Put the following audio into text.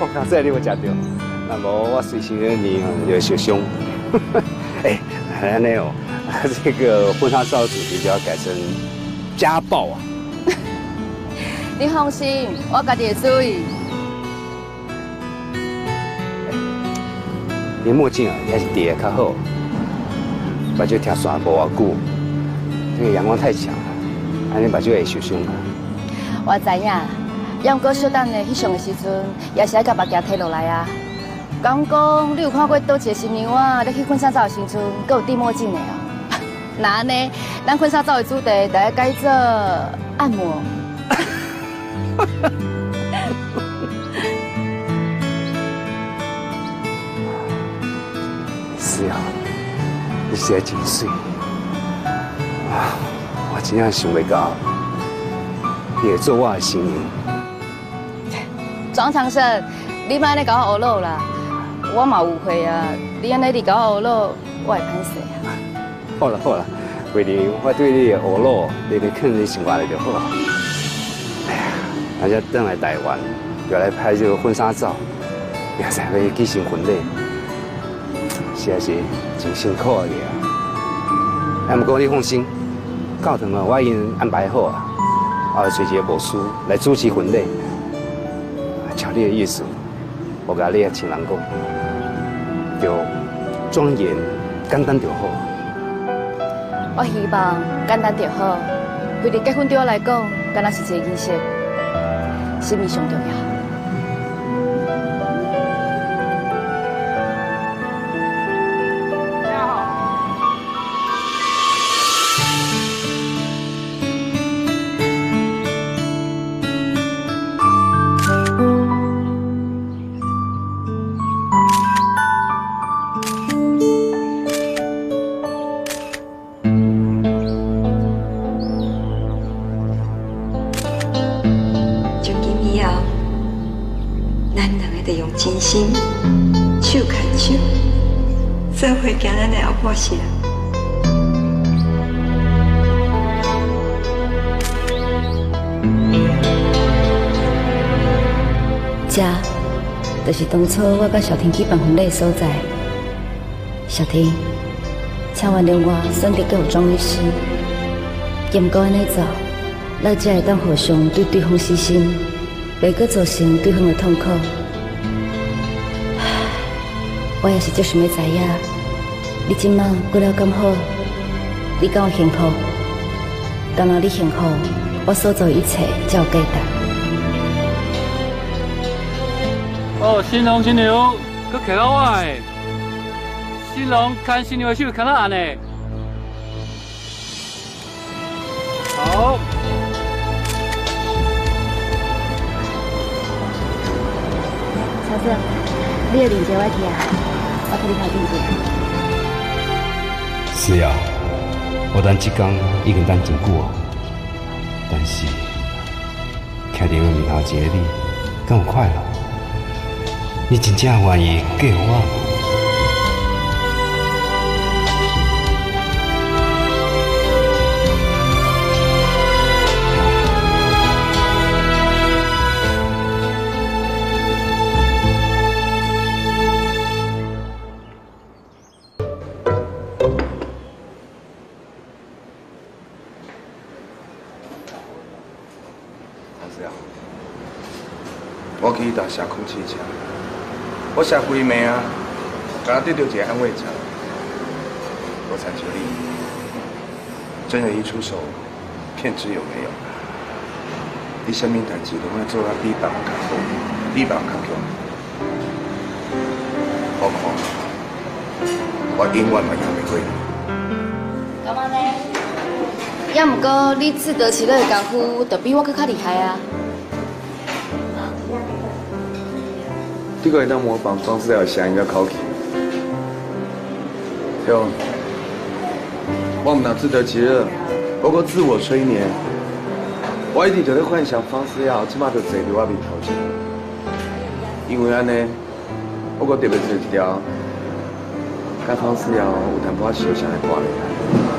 我刚才你有吃到，那无我随时的你就受伤。哎，安尼哦，这个婚纱照主题就要改成家暴啊！你放心，我家己会注意。你墨镜啊，还是戴较好，目睭听山无偌久，这个阳光太强了，安尼目睭会受伤啊。我知影，要过小等的翕相的时阵，也是爱甲目镜摕落来啊。讲讲，你有看过倒一个新娘啊？在去婚纱照的时阵，佮有戴墨镜的哦。那安尼，咱婚纱照的主题，大家改做按摩。是啊，你实在真水啊！我真正想袂到，你会做我的新娘。庄长生，你莫安尼搞我懊恼啦！我嘛误会啊，你安尼伫搞我懊恼，我会歹势啊。好了好了，为了我对你的懊恼，你你肯你生活了就好。哎呀，大家等来台湾，要来拍这个婚纱照，也才会举行婚礼。实在是真辛苦啊！啊，不过你放心，教堂啊，我已经安排好啊，我会找一个牧师来主持婚礼。照你的意思，我甲你也亲人讲，就庄严、简单就好。我希望简单就好，对你结婚对我来讲，敢若是一个仪式，心意上重要。我是。这，就是当初我甲小婷去办婚礼所在。小婷，请原谅我选择叫庄医师，不过安尼做，咱才会当互相对对方死心，袂阁造成对方的痛苦。我也是就是要知影。你今晚过了咁好，你敢有幸福？当然你幸福，我所做一切才有价值。哦，新郎新娘，搁看到我诶！新郎牵新娘的手，看到安尼。好。小子，你的链接我贴啊。是啊，我等这天已经等真久啊，但是看到面头前的你，敢有快乐？你真正愿意嫁我？打下空气枪，我下鬼命啊！刚得到一个安慰奖，我才决定，真人一出手，骗子有没有？你生命代志拢要做啊比别人较好，比别人较强。何况我永远嘛也袂过你。干嘛呢？也毋过你自得其乐的功夫，就比我更较厉害啊！这个会当模仿方式要声音要口气。有，我唔能自得其乐，不过自我催眠。我一直就在幻想方式要即马就坐在我面头前，因为安尼，我搁特别做一条，甲方式要有淡薄仔小声的歌咧。